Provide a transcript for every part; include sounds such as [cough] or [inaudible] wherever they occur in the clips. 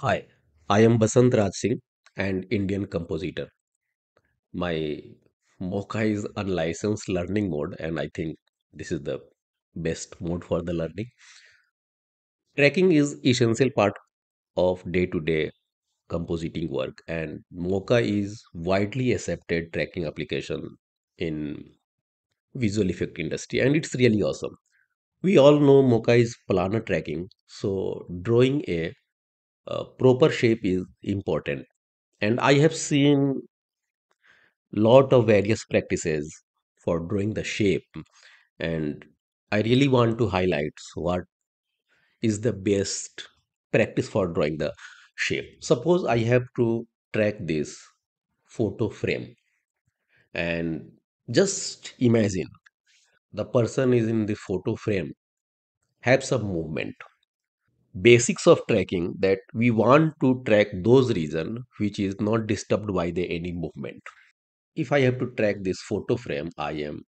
Hi, I am Basant Raj Singh and Indian compositor. My Mocha is unlicensed learning mode, and I think this is the best mode for the learning. Tracking is essential part of day-to-day compositing work, and Mocha is widely accepted tracking application in visual effect industry, and it's really awesome. We all know Mocha is planar tracking, so drawing a, uh proper shape is important. And I have seen lot of various practices for drawing the shape. And i really want to highlight what is the best practice for drawing the shape. Suppose i have to track this photo frame. And just imagine the person is in the photo frame have some movement basics of tracking that we want to track those region which is not disturbed by the any movement if I have to track this photo frame, I am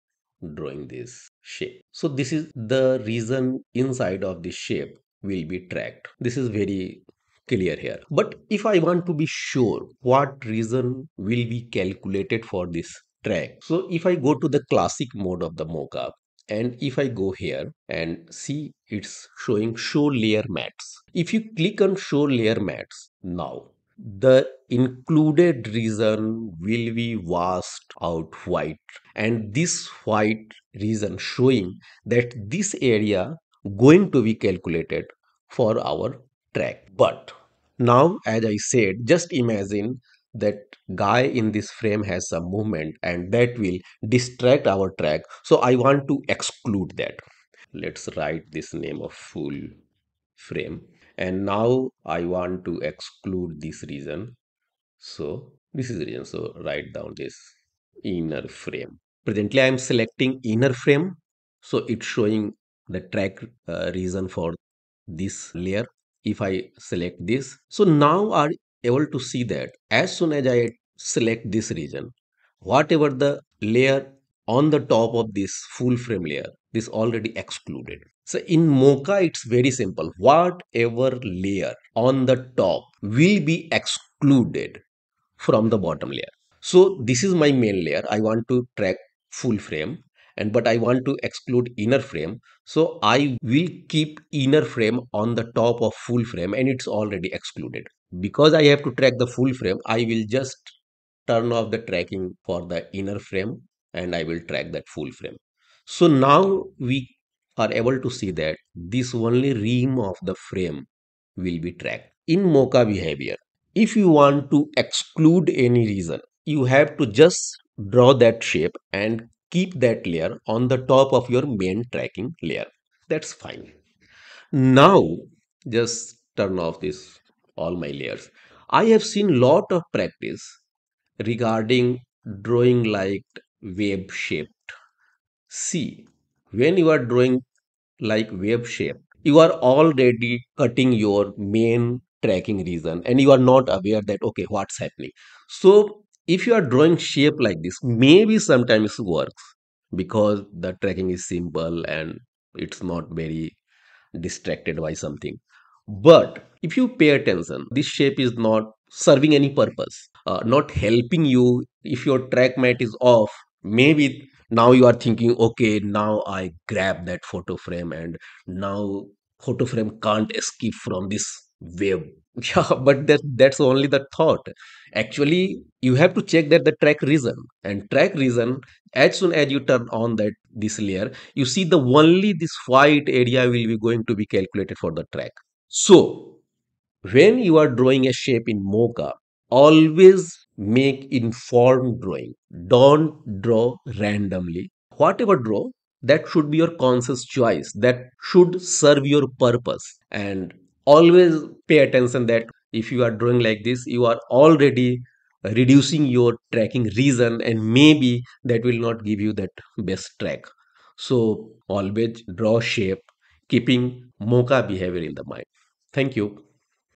drawing this shape. So this is the reason inside of this shape will be tracked. This is very clear here. But if I want to be sure what reason will be calculated for this track. So if I go to the classic mode of the mockup and if I go here and see it's showing show layer mattes. If you click on show layer mattes now the included region will be washed out white and this white region showing that this area going to be calculated for our track but now as i said just imagine that guy in this frame has some movement and that will distract our track. So i want to exclude that. Let's write this name of full frame. And now I want to exclude this region. So this is the region. So write down this inner frame. Presently I am selecting inner frame. So it's showing the track uh, region for this layer. If I select this so now are able to see that. As soon as I select this region whatever the layer on the top of this full frame layer this already excluded. So in mocha it's very simple. Whatever layer on the top will be excluded from the bottom layer. So this is my main layer. I want to track full frame and but i want to exclude inner frame. So i will keep inner frame on the top of full frame and it's already excluded because i have to track the full frame i will just turn off the tracking for the inner frame and I will track that full frame. So now we are able to see that this only rim of the frame will be tracked. In Mocha behavior, if you want to exclude any reason, you have to just draw that shape and keep that layer on the top of your main tracking layer. That's fine. Now, just turn off this all my layers. I have seen lot of practice regarding drawing like wave shaped. See, when you are drawing like wave shape, you are already cutting your main tracking region and you are not aware that okay, what's happening. So if you are drawing shape like this, maybe sometimes works because the tracking is simple and it's not very distracted by something. But if you pay attention, this shape is not serving any purpose, uh, not helping you. If your track matte is off, maybe now you are thinking, okay, now I grab that photo frame and now photo frame can't escape from this wave. [laughs] Yeah, but that that's only the thought. Actually, you have to check that the track reason and track reason. as soon as you turn on that this layer you see the only this white area will be going to be calculated for the track so when you are drawing a shape in mocha always make informed drawing. Don't draw randomly. Whatever draw that should be your conscious choice. That should serve your purpose. And always pay attention that if you are drawing like this you are already reducing your tracking reason and maybe that will not give you that best track. So always draw shape keeping mocha behavior in the mind thank you